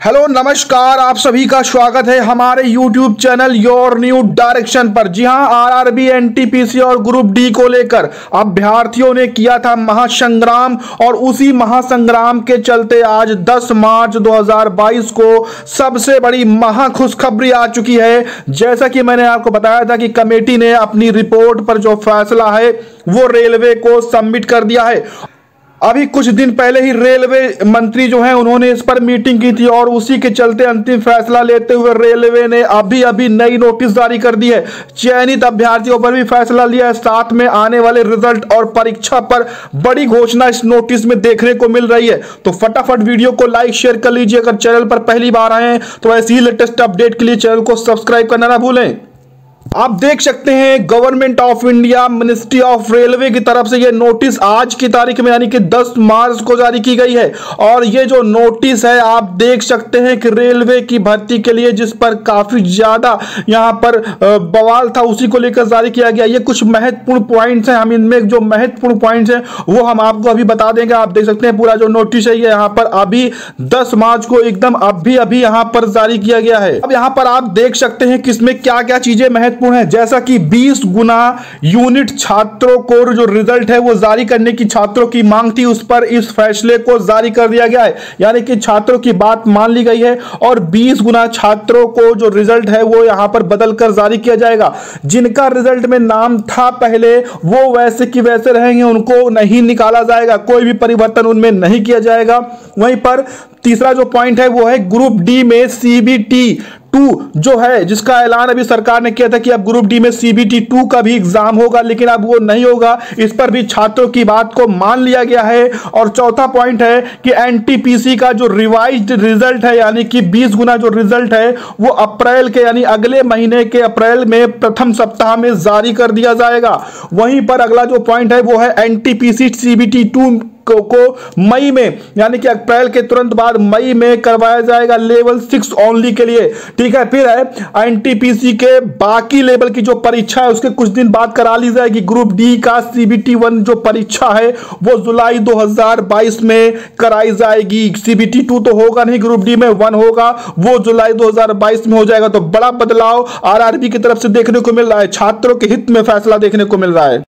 Hello, नमस्कार, आप सभी का स्वागत है हमारे YouTube channel your new direction पर। जी हाँ आरआरबी एनटीपीसी और ग्रुप डी को लेकर अभ्यर्थियों ने किया था महासंग्राम और उसी महासंग्राम के चलते आज 10 मार्च 2022 को सबसे बड़ी महा खुशखबरी आ चुकी है। जैसा कि मैंने आपको बताया था कि कमेटी ने अपनी रिपोर्ट पर जो फैसला है, वो रेलवे को सबमिट कर दिया है। अभी कुछ दिन पहले ही रेलवे मंत्री जो हैं, उन्होंने इस पर मीटिंग की थी और उसी के चलते अंतिम फैसला लेते हुए रेलवे ने अभी अभी नई नोटिस जारी कर दी है। चयनित अभ्यर्थियों पर भी फैसला लिया है। साथ में आने वाले रिज़ल्ट और परीक्षा पर बड़ी घोषणा इस नोटिस में देखने को मिल रही है। तो फटाफट वीडियो को लाइक, शेयर कर लीजिए। अगर चैनल पर पहली बार आए हैं तो ऐसी ही लेटेस्ट अपडेट के लिए चैनल को सब्सक्राइब करना ना भूलें। आप देख सकते हैं government of India ministry of railway की तरफ़ से ये नोटिस आज की तारीख में, यानी कि 10 मार्च को जारी की गई है। और ये जो नोटिस है, आप देख सकते हैं कि रेलवे की भर्ती के लिए जिस पर काफ़ी ज़्यादा यहाँ पर बवाल था, उसी को लेकर जारी किया गया। ये कुछ महत्वपूर्ण पॉइंट्स हैं, हम इनमें जो महत्वपूर्ण पॉइंट्स हैं, वो हम आपको अभी बता देंगे। आप देख सकते हैं पूरा जो नोटिस है, ये यहाँ पर अभी दस मार्च को एकदम अभी अभी यहाँ पर जारी किया गया है। अब यहाँ पर आप देख सकते हैं कि इसमें क्या क्या चीज़ें महत्व महत्वपूर्ण है। जैसा कि 20 गुना यूनिट छात्रों को जो रिज़ल्ट है वो जारी करने की छात्रों की मांग थी, उस पर इस फैसले को जारी कर दिया गया है। यानी कि छात्रों की बात मान ली गई है और 20 गुना छात्रों को जो रिज़ल्ट है वो यहाँ पर बदल कर जारी किया जाएगा। जिनका रिज़ल्ट में नाम था पहले, वो वैसे की वैसे रहेंगे, उनको नहीं निकाला जाएगा, कोई भी परिवर्तन उनमें नहीं किया जाएगा। वहीं पर तीसरा जो पॉइंट है वो है, ग्रुप डी में सीबीटी टू जो है, जिसका ऐलान अभी सरकार ने किया था कि अब ग्रुप डी में सीबीटी टू का भी एग्ज़ाम होगा, लेकिन अब वो नहीं होगा। इस पर भी छात्रों की बात को मान लिया गया है। और चौथा पॉइंट है कि एनटीपीसी का जो रिवाइज्ड रिज़ल्ट है, यानी कि 20 गुना जो रिज़ल्ट है, वो अप्रैल के, यानी अगले महीने के अप्रैल में प्रथम सप्ताह में जारी कर दिया जाएगा। वहीं पर अगला जो पॉइंट है, वो है एनटीपीसी सीबीटी टू को, को मई में यानी कि अप्रैल के तुरंत बाद मई में करवाया जाएगा लेवल सिक्स ओनली के लिए। ठीक है फिर है एनटीपीसी के बाकी लेवल की जो परीक्षा है उसके कुछ दिन बाद करा ली जाएगी। ग्रुप डी का सीबीटी वन जो परीक्षा है वो जुलाई 2022 में कराई जाएगी। सीबीटी टू तो होगा नहीं ग्रुप डी में वन होगा वो जुलाई 2022 में हो जाएगा। तो बड़ा बदलाव आरआरबी की तरफ़ से देखने को मिल रहा है छात्रों के हित में फैसला देखने को मिल रहा है।